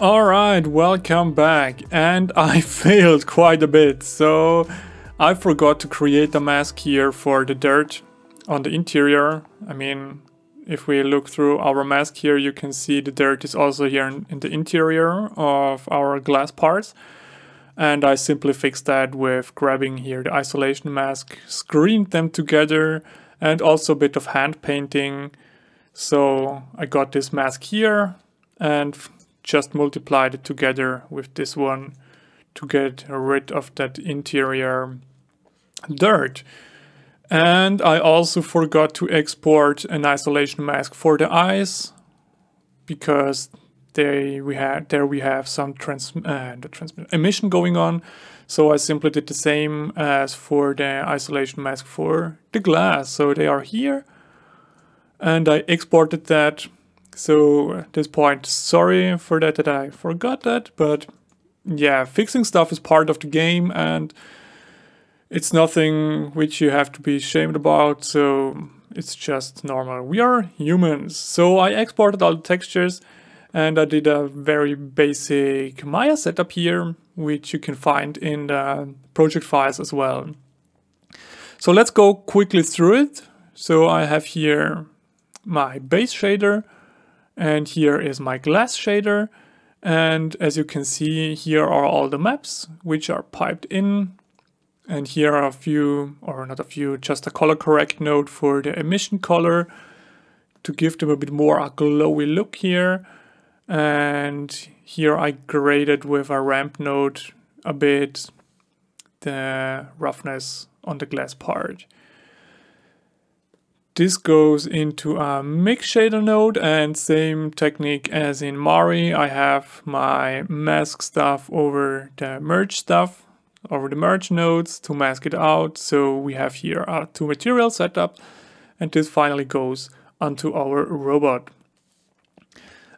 Alright, welcome back. And I failed quite a bit, so I forgot to create a mask here for the dirt on the interior. I mean, if we look through our mask here, you can see the dirt is also here in, in the interior of our glass parts. And I simply fixed that with grabbing here the isolation mask, screened them together, and also a bit of hand painting. So I got this mask here and just multiplied it together with this one to get rid of that interior dirt. And I also forgot to export an isolation mask for the eyes because they we had there we have some trans uh, the emission going on. So I simply did the same as for the isolation mask for the glass. So they are here and I exported that so at this point, sorry for that that I forgot that, but yeah, fixing stuff is part of the game and it's nothing which you have to be ashamed about, so it's just normal. We are humans. So I exported all the textures and I did a very basic Maya setup here, which you can find in the project files as well. So let's go quickly through it. So I have here my base shader, and here is my glass shader. And as you can see, here are all the maps which are piped in. And here are a few, or not a few, just a color correct node for the emission color to give them a bit more a glowy look here. And here I graded with a ramp node a bit the roughness on the glass part. This goes into a mix shader node and same technique as in Mari. I have my mask stuff over the merge stuff, over the merge nodes to mask it out. So we have here our two material setup and this finally goes onto our robot.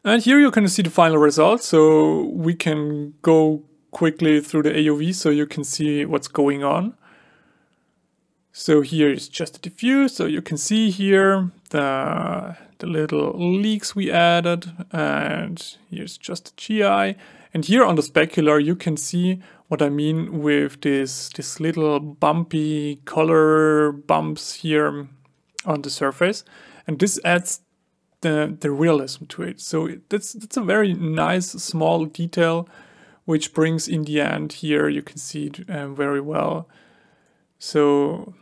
And here you can see the final result. So we can go quickly through the AOV so you can see what's going on. So here is just a diffuse, so you can see here the, the little leaks we added, and here's just a GI. And here on the specular, you can see what I mean with this, this little bumpy color bumps here on the surface. And this adds the, the realism to it. So that's, that's a very nice small detail, which brings in the end here, you can see it um, very well. So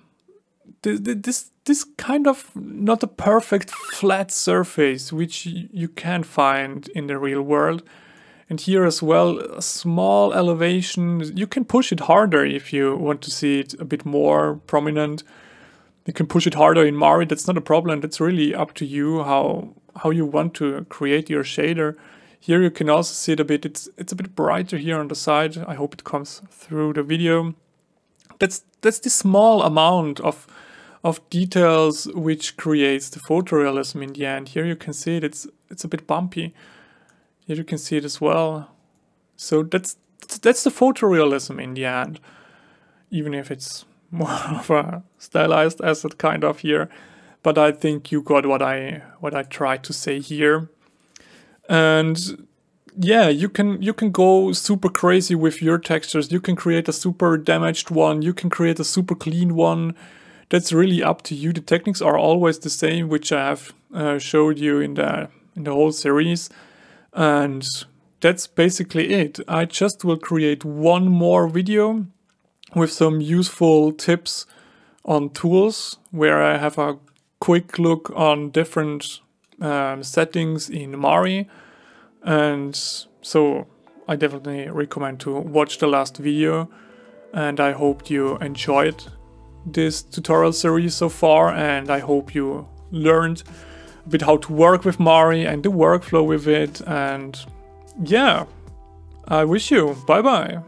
this this kind of not a perfect flat surface which you can find in the real world. And here as well a small elevation you can push it harder if you want to see it a bit more prominent. You can push it harder in Mari that's not a problem that's really up to you how how you want to create your shader. Here you can also see it a bit it's it's a bit brighter here on the side. I hope it comes through the video. That's that's the small amount of of details which creates the photorealism in the end. Here you can see it, it's it's a bit bumpy. Here you can see it as well. So that's that's the photorealism in the end, even if it's more of a stylized asset kind of here. But I think you got what I what I tried to say here. And yeah, you can you can go super crazy with your textures. You can create a super damaged one. You can create a super clean one that's really up to you. The techniques are always the same, which I have uh, showed you in the in the whole series, and that's basically it. I just will create one more video with some useful tips on tools where I have a quick look on different um, settings in Mari and so I definitely recommend to watch the last video and I hope you enjoyed this tutorial series so far and I hope you learned a bit how to work with Mari and the workflow with it and yeah, I wish you bye bye.